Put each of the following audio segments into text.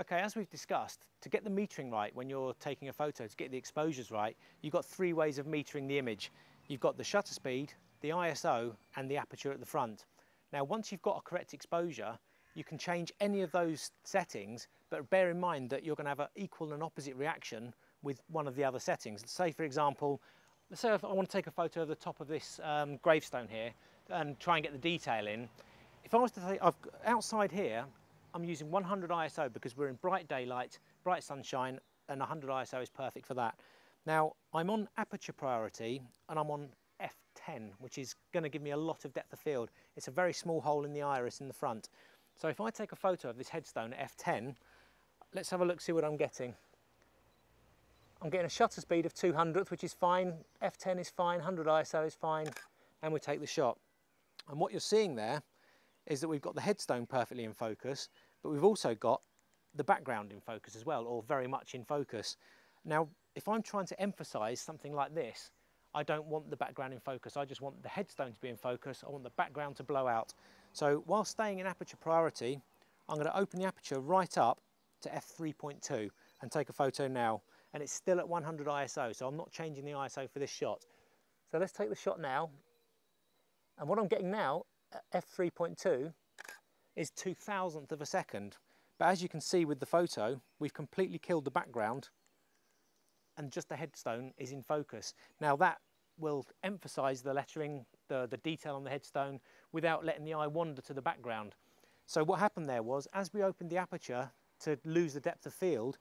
Okay, as we've discussed, to get the metering right when you're taking a photo, to get the exposures right, you've got three ways of metering the image. You've got the shutter speed, the ISO, and the aperture at the front. Now, once you've got a correct exposure, you can change any of those settings, but bear in mind that you're going to have an equal and opposite reaction with one of the other settings. Say, for example, let's say I want to take a photo of the top of this um, gravestone here and try and get the detail in. If I was to say, I've, outside here, I'm using 100 ISO because we're in bright daylight, bright sunshine, and 100 ISO is perfect for that. Now, I'm on aperture priority and I'm on f10, which is going to give me a lot of depth of field. It's a very small hole in the iris in the front. So if I take a photo of this headstone at f10, let's have a look, see what I'm getting. I'm getting a shutter speed of 200th, which is fine. f10 is fine, 100 ISO is fine, and we take the shot. And what you're seeing there is that we've got the headstone perfectly in focus, but we've also got the background in focus as well, or very much in focus. Now, if I'm trying to emphasize something like this, I don't want the background in focus. I just want the headstone to be in focus. I want the background to blow out. So while staying in aperture priority, I'm going to open the aperture right up to f3.2 and take a photo now. And it's still at 100 ISO, so I'm not changing the ISO for this shot. So let's take the shot now. And what I'm getting now f3.2 is two thousandth of a second. But as you can see with the photo, we've completely killed the background and just the headstone is in focus. Now that will emphasize the lettering, the, the detail on the headstone without letting the eye wander to the background. So what happened there was, as we opened the aperture to lose the depth of field,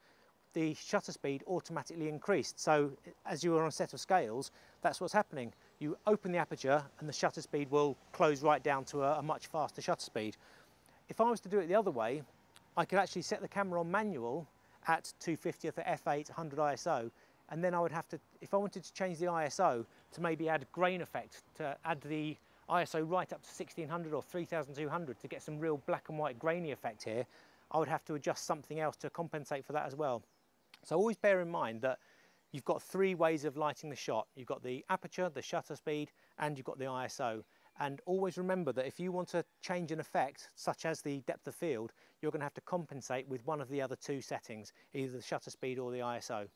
the shutter speed automatically increased. So as you were on a set of scales, that's what's happening. You open the aperture and the shutter speed will close right down to a, a much faster shutter speed. If I was to do it the other way, I could actually set the camera on manual at 250th at f8 100 ISO and then I would have to, if I wanted to change the ISO to maybe add grain effect, to add the ISO right up to 1600 or 3200 to get some real black and white grainy effect here, I would have to adjust something else to compensate for that as well. So always bear in mind that you've got three ways of lighting the shot. You've got the aperture, the shutter speed, and you've got the ISO. And always remember that if you want to change an effect, such as the depth of field, you're going to have to compensate with one of the other two settings, either the shutter speed or the ISO.